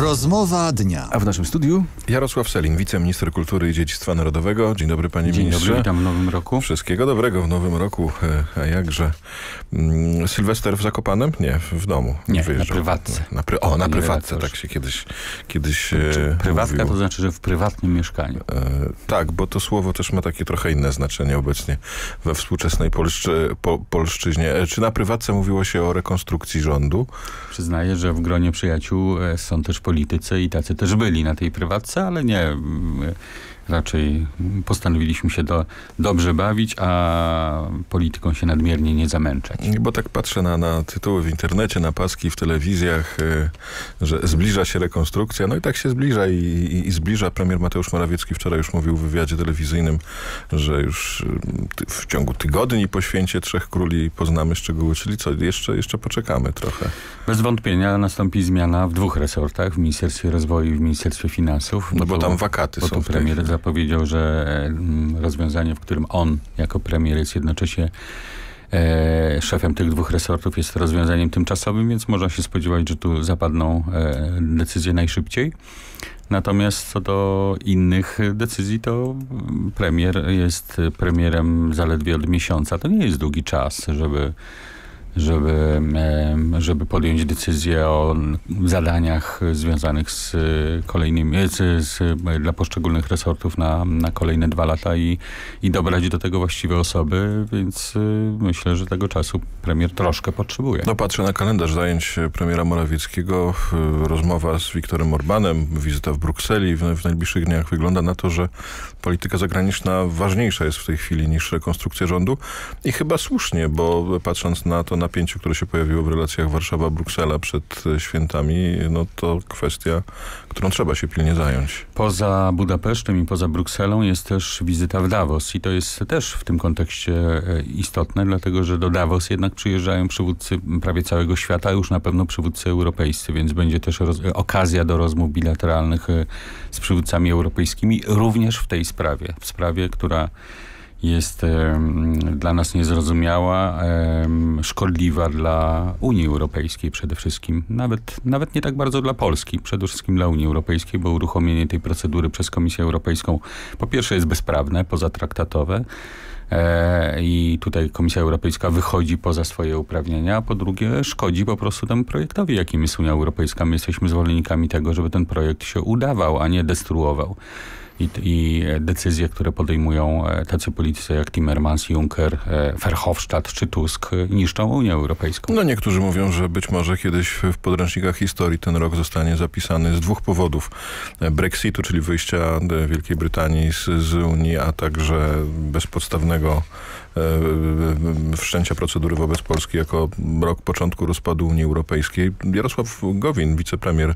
Rozmowa dnia. A w naszym studiu Jarosław Selin, wiceminister kultury i dziedzictwa narodowego. Dzień dobry panie Dzień ministrze. dobry, witam w nowym roku. Wszystkiego dobrego w nowym roku. E, A jakże? Mm, Sylwester w Zakopanem? Nie, w domu. Nie, Wyjeżdżał. na prywatce. Na pry... O, na prywatce, tak się kiedyś, kiedyś e, Prywatka mówiło. to znaczy, że w prywatnym mieszkaniu. E, tak, bo to słowo też ma takie trochę inne znaczenie obecnie we współczesnej polszczy, po, polszczyźnie. E, Czy na prywatce mówiło się o rekonstrukcji rządu? Przyznaję, że w gronie przyjaciół są też politycy i tacy też byli na tej prywatce, ale nie. Raczej postanowiliśmy się do, dobrze bawić, a polityką się nadmiernie nie zamęczać. Bo tak patrzę na, na tytuły w internecie, na paski w telewizjach, e, że zbliża się rekonstrukcja. No i tak się zbliża i, i, i zbliża. Premier Mateusz Morawiecki wczoraj już mówił w wywiadzie telewizyjnym, że już ty- w ciągu tygodni po święcie Trzech Króli poznamy szczegóły. Czyli co, jeszcze, jeszcze poczekamy trochę. Bez wątpienia nastąpi zmiana w dwóch resortach, w Ministerstwie Rozwoju i w Ministerstwie Finansów. No bo tu- tam wakaty Bo są premier. Zapowiedział, że mm, rozwiązanie, w którym on jako premier jest jednocześnie e, szefem tych dwóch resortów jest rozwiązaniem tymczasowym, więc można się spodziewać, że tu zapadną e, decyzje najszybciej. Natomiast co do innych decyzji, to premier jest premierem zaledwie od miesiąca. To nie jest długi czas, żeby żeby, żeby podjąć decyzję o zadaniach związanych z e, kolejnymi, z, z, dla poszczególnych resortów na, na kolejne dwa lata i, i dobrać do tego właściwe osoby, więc y, myślę, że tego czasu premier troszkę potrzebuje. No patrzę na kalendarz zajęć premiera Morawieckiego. e, Rozmowa z Wiktorem Orbanem, wizyta w Brukseli w, w najbliższych dniach. Wygląda na to, że polityka zagraniczna ważniejsza jest w tej chwili niż rekonstrukcja rządu. I chyba słusznie, bo patrząc na to napięcie, które się pojawiło w relacjach Warszawa-Bruksela przed e, świętami, no to kwestia, którą trzeba się pilnie zająć. Poza Budapesztem i poza Brukselą jest też wizyta w Davos i to jest też w tym kontekście e, istotne, dlatego że do Davos jednak przyjeżdżają przywódcy prawie całego świata, już na pewno przywódcy europejscy, więc będzie też roz, okazja do rozmów bilateralnych e, z przywódcami europejskimi, również w tej sprawie, w sprawie, która jest dla nas niezrozumiała, szkodliwa dla Unii Europejskiej przede wszystkim. Nawet, nawet nie tak bardzo dla Polski, przede wszystkim dla Unii Europejskiej, bo uruchomienie tej procedury przez Komisję Europejską po pierwsze jest bezprawne, pozatraktatowe, E, I tutaj Komisja Europejska wychodzi poza swoje uprawnienia, a po drugie szkodzi po prostu temu projektowi, jakim jest Unia Europejska. My jesteśmy zwolennikami tego, żeby ten projekt się udawał, a nie destruował. I, I decyzje, które podejmują e, tacy politycy jak Timmermans, Juncker, e, Verhofstadt czy Tusk e, niszczą Unię Europejską. No niektórzy mówią, że być może kiedyś w podręcznikach historii ten rok zostanie zapisany z dwóch powodów. Brexitu, czyli wyjścia Wielkiej Brytanii z, z Unii, a także bezpodstawnego wszczęcia procedury wobec Polski jako rok początku rozpadu Unii Europejskiej. Jarosław Gowin, wicepremier,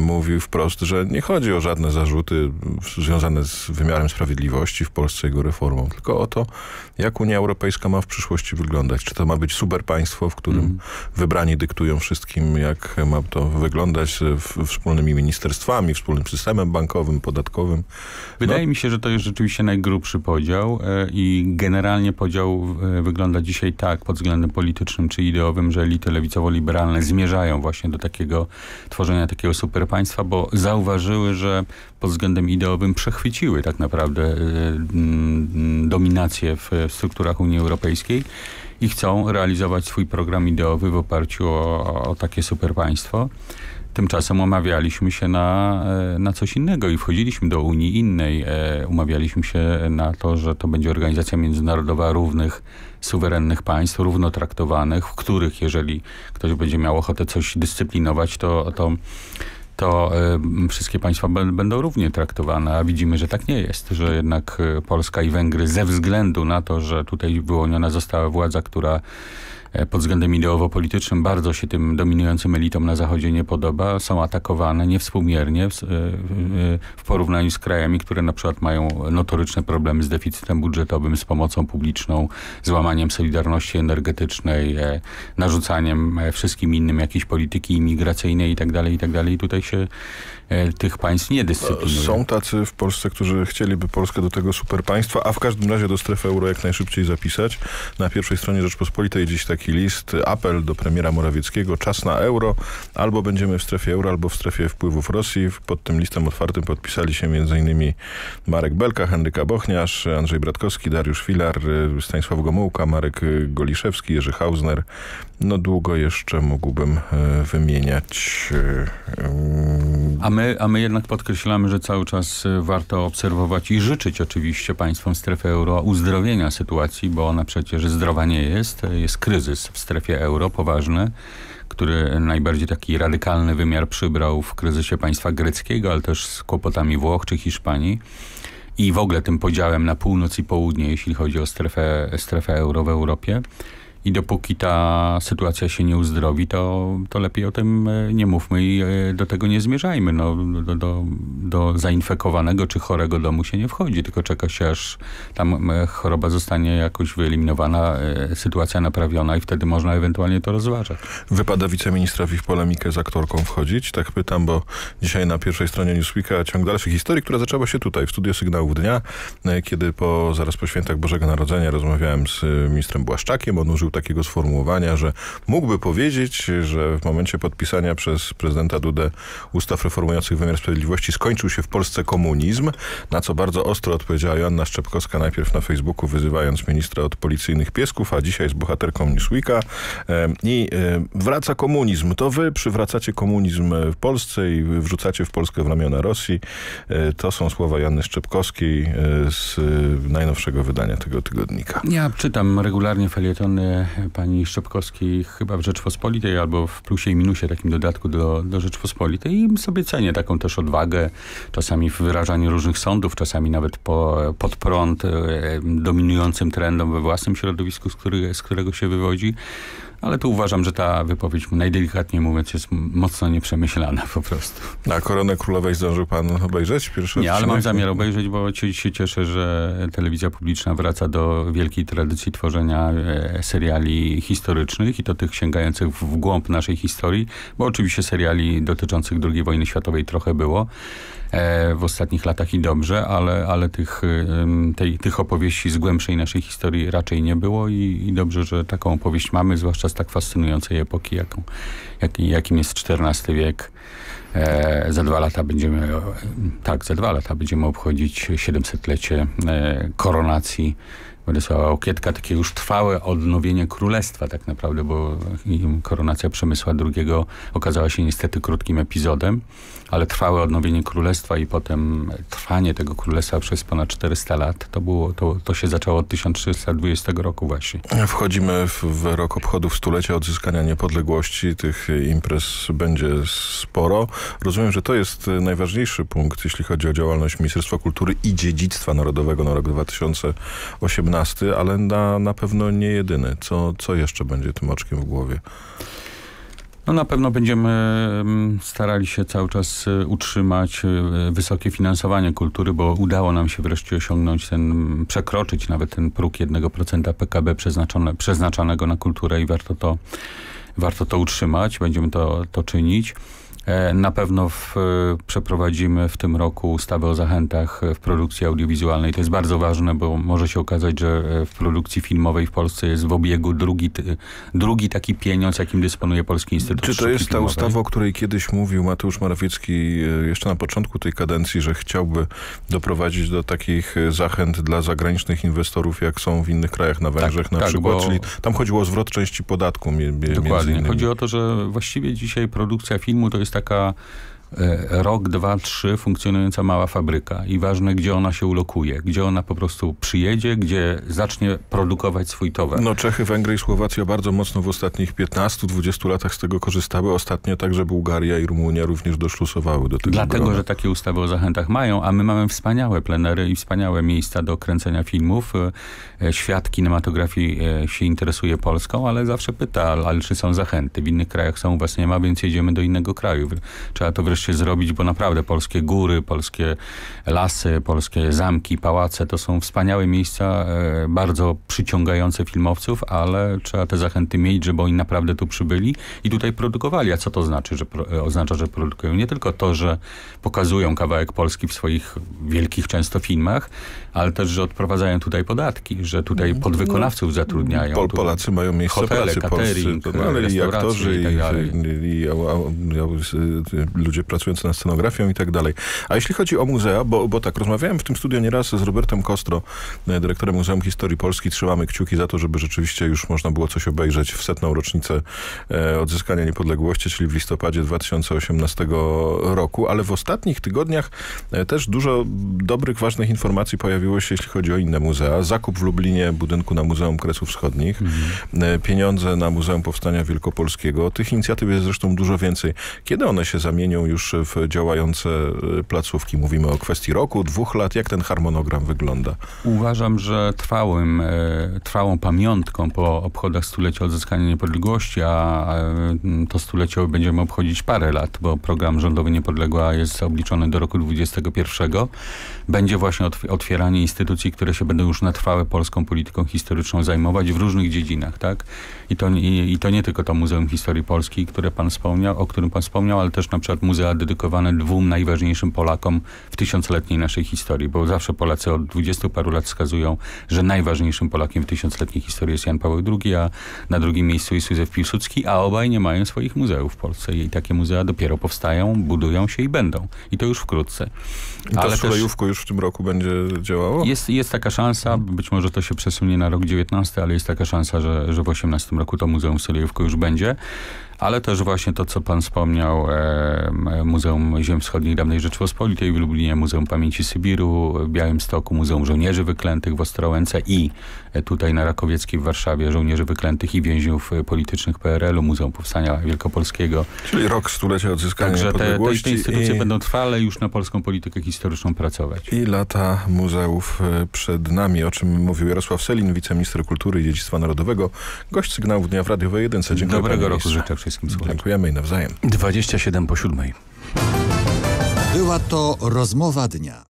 mówił wprost, że nie chodzi o żadne zarzuty związane z wymiarem sprawiedliwości w Polsce i jego reformą, tylko o to, jak Unia Europejska ma w przyszłości wyglądać. Czy to ma być super państwo, w którym Mhm. wybrani dyktują wszystkim, jak ma to wyglądać w, wspólnymi ministerstwami, wspólnym systemem bankowym, podatkowym. Wydaje mi się, że to jest rzeczywiście najgrubszy podział e, i generalnie podział e, wygląda dzisiaj tak pod względem politycznym czy ideowym, że elity lewicowo-liberalne zmierzają właśnie do takiego tworzenia takiego superpaństwa, bo zauważyły, że pod względem ideowym przechwyciły tak naprawdę e, mm, dominację w w strukturach Unii Europejskiej i chcą realizować swój program ideowy w oparciu o, o takie superpaństwo. Tymczasem umawialiśmy się na, e, na coś innego i wchodziliśmy do Unii innej. E, Umawialiśmy się na to, że to będzie organizacja międzynarodowa równych, suwerennych państw, równo traktowanych, w których jeżeli ktoś będzie miał ochotę coś dyscyplinować, to, to, to wszystkie państwa będą równie traktowane, a widzimy, że tak nie jest, że jednak e, Polska i Węgry ze względu na to, że tutaj wyłoniona została władza, która pod względem ideowo-politycznym bardzo się tym dominującym elitom na Zachodzie nie podoba, są atakowane niewspółmiernie w, e, w- w porównaniu z krajami, które na przykład mają notoryczne problemy z deficytem budżetowym, z pomocą publiczną, z łamaniem solidarności energetycznej, e, narzucaniem e, wszystkim innym jakiejś polityki imigracyjnej itd. itd. I tutaj się e, tych państw nie dyscyplinuje. Są tacy w Polsce, którzy chcieliby Polskę do tego super państwa, a w każdym razie do strefy euro jak najszybciej zapisać. Na pierwszej stronie Rzeczpospolitej dziś taki taki list, apel do premiera Morawieckiego, czas na euro, albo będziemy w strefie euro, albo w strefie wpływów Rosji. Pod tym listem otwartym podpisali się m.in. Marek Belka, Henryka Bochniarz, Andrzej Bratkowski, Dariusz Filar, Stanisław Gomułka, Marek Goliszewski, Jerzy Hausner. No długo jeszcze mógłbym e, wymieniać. E, a my, a my jednak podkreślamy, że cały czas e, warto obserwować i życzyć oczywiście państwom strefy euro uzdrowienia sytuacji, bo ona przecież zdrowa nie jest. Jest kryzys w strefie euro, poważny który najbardziej taki radykalny wymiar przybrał w kryzysie państwa greckiego, ale też z kłopotami Włoch czy Hiszpanii i w ogóle tym podziałem na północ i południe, jeśli chodzi o strefę, strefę euro w Europie. I dopóki ta sytuacja się nie uzdrowi, to, to lepiej o tym e, nie mówmy i e, do tego nie zmierzajmy. No, do, do, do zainfekowanego czy chorego domu się nie wchodzi, tylko czeka się, aż tam e, choroba zostanie jakoś wyeliminowana, sytuacja naprawiona i wtedy można ewentualnie to rozważać. Wypada wiceministrowi w polemikę z aktorką wchodzić? Tak pytam, bo dzisiaj na pierwszej stronie Newsweeka ciąg dalszych historii, która zaczęła się tutaj, w studiu Sygnałów Dnia, kiedy po, zaraz po świętach Bożego Narodzenia rozmawiałem z ministrem Błaszczakiem. On użył takiego sformułowania, że mógłby powiedzieć, że w momencie podpisania przez prezydenta Dudę ustaw reformujących wymiar sprawiedliwości skończył się w Polsce komunizm, na co bardzo ostro odpowiedziała Joanna Szczepkowska najpierw na Facebooku, wyzywając ministra od policyjnych piesków, a dzisiaj jest bohaterką Newsweeka i wraca komunizm. To wy przywracacie komunizm w Polsce i wrzucacie w Polskę w ramiona Rosji. E, to są słowa Joanny Szczepkowskiej e, z najnowszego wydania tego tygodnika. Ja czytam regularnie felietony pani Szczepkowskiej chyba w Rzeczpospolitej albo w plusie i minusie, takim dodatku do, do Rzeczpospolitej i sobie cenię taką też odwagę, czasami w wyrażaniu różnych sądów, czasami nawet po, pod prąd e, dominującym trendom we własnym środowisku, z, który, z którego się wywodzi. Ale tu uważam, że ta wypowiedź, najdelikatniej mówiąc, jest mocno nieprzemyślana po prostu. A Koronę Królowej zdążył pan obejrzeć? Pierwszy Nie, ale mam zamiar obejrzeć, bo się cieszę, że telewizja publiczna wraca do wielkiej tradycji tworzenia e, seriali historycznych i to tych sięgających w głąb naszej historii, bo oczywiście seriali dotyczących II wojny światowej trochę było. E, w ostatnich latach i dobrze, ale, ale tych, tej, tych opowieści z głębszej naszej historii raczej nie było i, i dobrze, że taką opowieść mamy, zwłaszcza z tak fascynującej epoki, jaką, jak, jakim jest XIV wiek. E, za dwa lata będziemy, tak, za dwa lata będziemy obchodzić 700-lecie e, koronacji Władysława Okietka, takie już trwałe odnowienie królestwa tak naprawdę, bo koronacja Przemysła II okazała się niestety krótkim epizodem ale trwałe odnowienie królestwa i potem trwanie tego królestwa przez ponad 400 lat, to, było, to, to się zaczęło od 1320 roku właśnie. Wchodzimy w, w rok obchodów stulecia odzyskania niepodległości. Tych imprez będzie sporo. Rozumiem, że to jest najważniejszy punkt, jeśli chodzi o działalność Ministerstwa Kultury i Dziedzictwa Narodowego na rok 2018, ale na, na pewno nie jedyny. Co, co jeszcze będzie tym oczkiem w głowie? No na pewno będziemy mm, starali się cały czas y, utrzymać y, wysokie finansowanie kultury, bo udało nam się wreszcie osiągnąć ten, przekroczyć nawet ten próg 1% PKB przeznaczone, przeznaczanego na kulturę i warto to, warto to utrzymać. Będziemy to, to czynić. E, na pewno w, e, przeprowadzimy w tym roku ustawę o zachętach w produkcji audiowizualnej. To jest bardzo ważne, bo może się okazać, że e, w produkcji filmowej w Polsce jest w obiegu drugi, drugi taki pieniądz, jakim dysponuje Polski Instytut Czy to jest ta ustawa, o której kiedyś mówił Mateusz Morawiecki jeszcze na początku tej kadencji, że chciałby doprowadzić do takich zachęt dla zagranicznych inwestorów, jak są w innych krajach na Węgrzech tak, na tak, przykład? Bo... Czyli tam chodziło o zwrot części podatku. Dokładnie. Chodzi o to, że właściwie dzisiaj produkcja filmu to jest Tā kā rok, dwa, trzy funkcjonująca mała fabryka i ważne, gdzie ona się ulokuje, gdzie ona po prostu przyjedzie, gdzie zacznie produkować swój towar. No Czechy, Węgry i Słowacja bardzo mocno w ostatnich 15-20 latach z tego korzystały. Ostatnio także Bułgaria i Rumunia również doszlusowały do tego Dlatego, grona. że takie ustawy o zachętach mają, a my mamy wspaniałe plenery i wspaniałe miejsca do kręcenia filmów. E, e, świat kinematografii się interesuje Polską, ale zawsze pyta, ale czy są zachęty? W innych krajach są, u was nie ma, więc jedziemy do innego kraju. Trzeba to wreszcie wreszcie zrobić, bo naprawdę polskie góry, polskie lasy, polskie zamki, pałace to są wspaniałe miejsca, e, bardzo przyciągające filmowców, ale trzeba te zachęty mieć, żeby oni naprawdę tu przybyli i tutaj produkowali. A co to znaczy, że e, oznacza, że produkują? Nie tylko to, że pokazują kawałek Polski w swoich wielkich często filmach, ale też, że odprowadzają tutaj podatki, że tutaj No, podwykonawców zatrudniają. Pol, Polacy mają miejsce hotele, pracy catering, polscy, no, ale i restauracje aktorzy, i tak dalej. i, i, i, ludzie pracujący nad scenografią i tak dalej. A jeśli chodzi o muzea, bo, bo tak, rozmawiałem w tym studiu nieraz z Robertem Kostro, e, dyrektorem Muzeum Historii Polski. Trzymamy kciuki za to, żeby rzeczywiście już można było coś obejrzeć w setną rocznicę e, odzyskania niepodległości, czyli w listopadzie 2018 roku, ale w ostatnich tygodniach e, też dużo dobrych, ważnych informacji pojawiło się, jeśli chodzi o inne muzea. Zakup w Lublinie budynku na Muzeum Kresów Wschodnich, e, pieniądze na Muzeum Powstania Wielkopolskiego. Tych inicjatyw jest zresztą dużo więcej. Kiedy one się zamienią już w działające e, placówki? Mówimy o kwestii roku, dwóch lat. Jak ten harmonogram wygląda? Uważam, że trwałym, e, trwałą pamiątką po obchodach stulecia odzyskania niepodległości, a to stulecie będziemy obchodzić parę lat, bo program rządowy Niepodległa jest obliczony do roku 2021, będzie właśnie otw- otwieranie instytucji, które się będą już na trwałe polską polityką historyczną zajmować w różnych dziedzinach, tak? I to, i, i to nie tylko to Muzeum Historii Polskiej, które pan wspomniał, o którym pan wspomniał, ale też na przykład dedykowane dwóm najważniejszym Polakom w tysiącletniej naszej historii, bo zawsze Polacy od dwudziestu paru lat wskazują, że najważniejszym Polakiem w tysiącletniej historii jest Jan Paweł II, a na drugim miejscu jest Józef Piłsudski, a obaj nie mają swoich muzeów w Polsce i takie muzea dopiero powstają, budują się i będą. I to już wkrótce. I to Ale w też- już w tym roku będzie działało? jest, jest taka szansa, być może to się przesunie na rok 19, ale jest taka szansa, że, że w 18 roku to Muzeum w Solejówku już będzie. Ale też właśnie to, co pan wspomniał, e, Muzeum Ziem Wschodnich Dawnej Rzeczpospolitej w Lublinie, Muzeum Pamięci Sybiru w Białymstoku, Muzeum Żołnierzy Wyklętych w Ostrołęce i tutaj na Rakowieckiej w Warszawie Żołnierzy Wyklętych i Więźniów e, Politycznych PRL-u, Muzeum Powstania Wielkopolskiego. Czyli rok stulecia odzyskania Także te, te, te instytucje i... będą trwale już na polską politykę historyczną pracować. I lata muzeów e, przed nami, o czym mówił Jarosław Selin, wiceminister kultury i dziedzictwa narodowego, gość sygnałów dnia w Radiowej 1. Dziękuję Dobrego roku życzę wszystkim słuchaczom. Dziękujemy i nawzajem. 27 po 7. Była to rozmowa dnia.